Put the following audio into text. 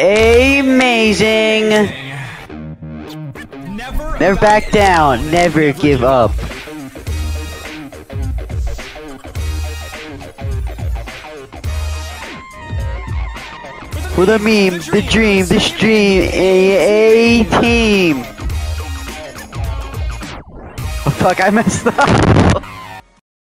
Amazing. Never, back down. Never give up. For the meme, the dream, the stream, A, A team. Oh fuck, I messed up.